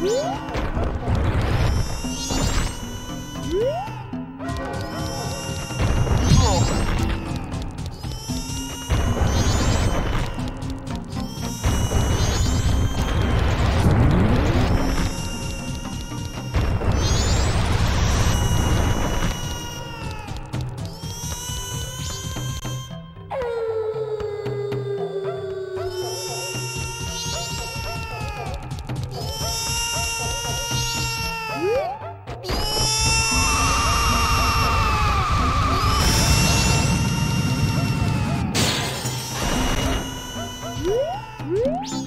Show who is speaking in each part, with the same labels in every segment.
Speaker 1: Me? mm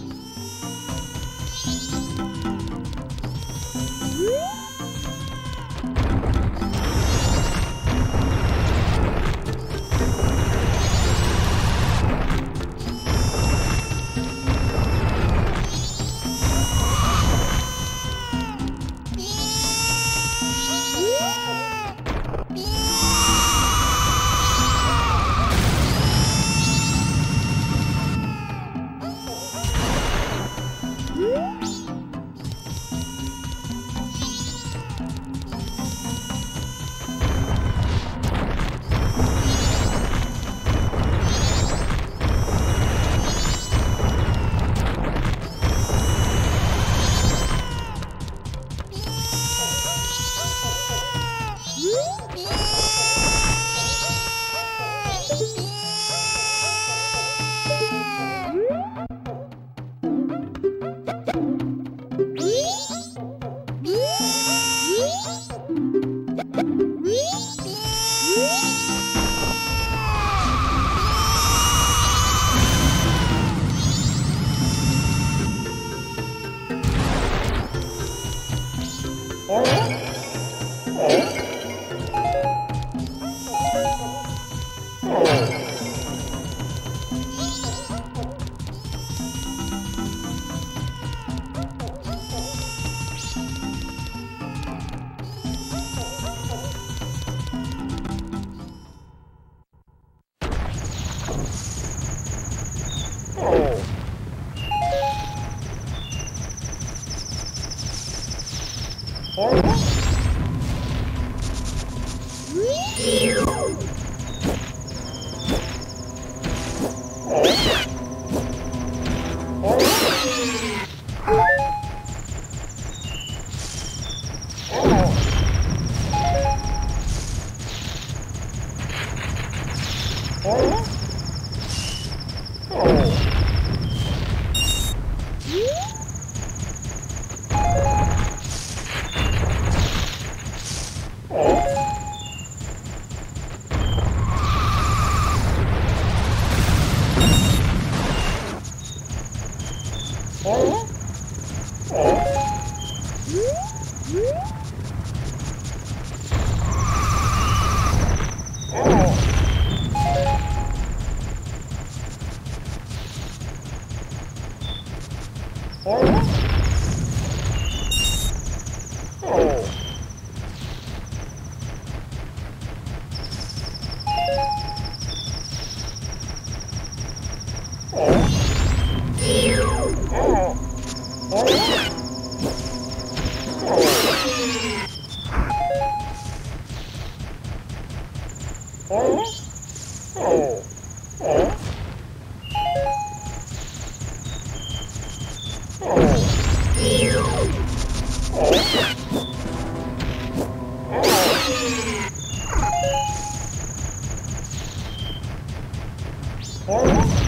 Speaker 1: Oh. Horrible.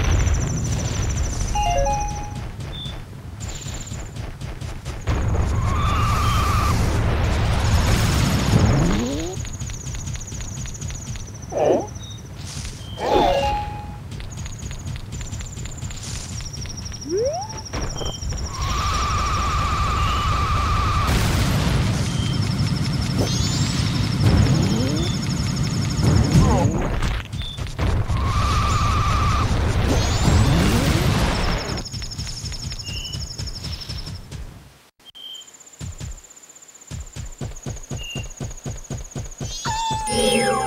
Speaker 1: you.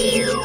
Speaker 1: Oh.